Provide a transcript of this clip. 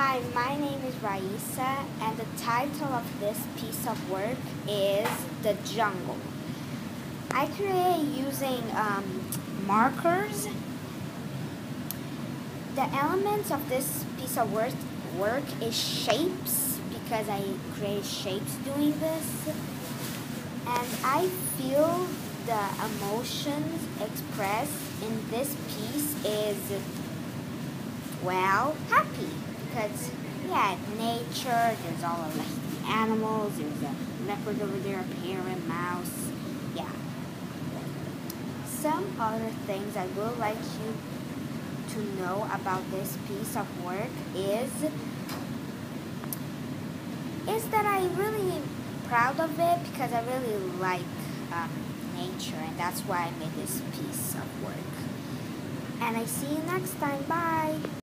Hi, my name is Raissa, and the title of this piece of work is The Jungle. I create using um, markers. The elements of this piece of work, work is shapes because I create shapes doing this. And I feel the emotions expressed in this piece is, well, happy because yeah, nature. There's all of like the animals. There's a leopard over there, a parrot, mouse. Yeah. Some other things I would like you to know about this piece of work is is that I really proud of it because I really like um, nature and that's why I made this piece of work. And I see you next time. Bye.